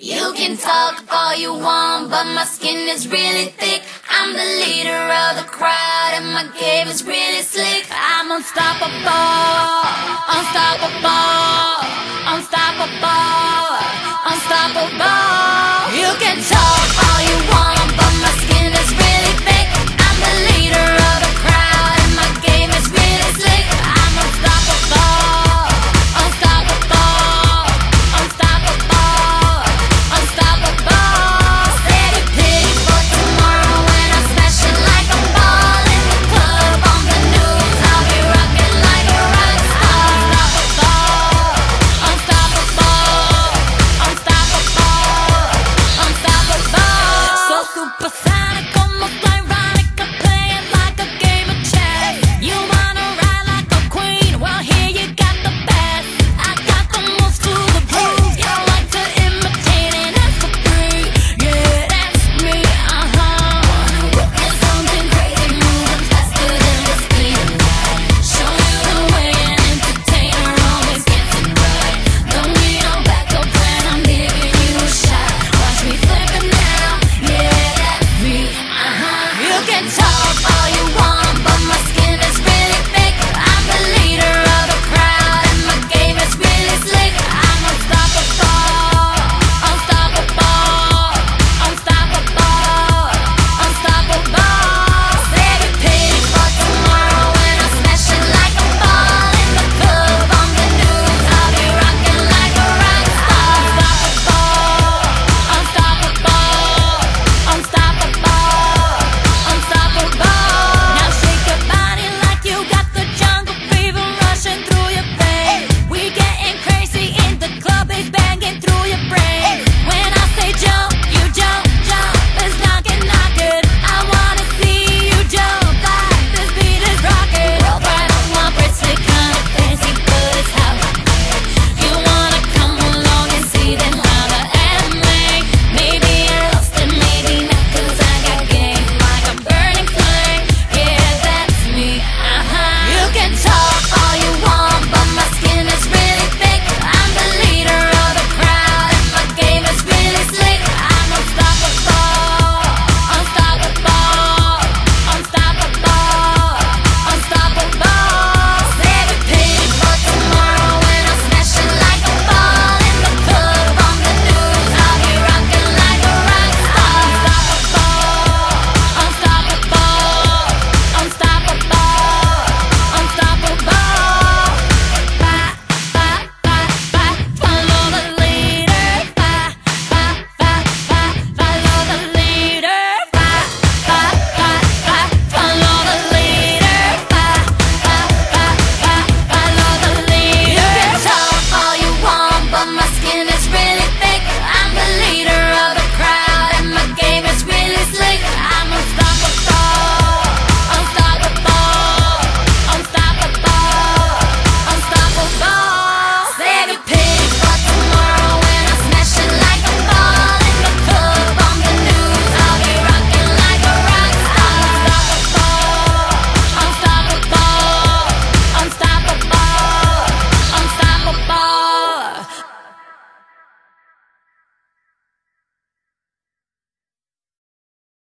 You can talk all you want, but my skin is really thick. I'm the leader of the crowd, and my game is really slick. I'm unstoppable, unstoppable, unstoppable, unstoppable. You can talk.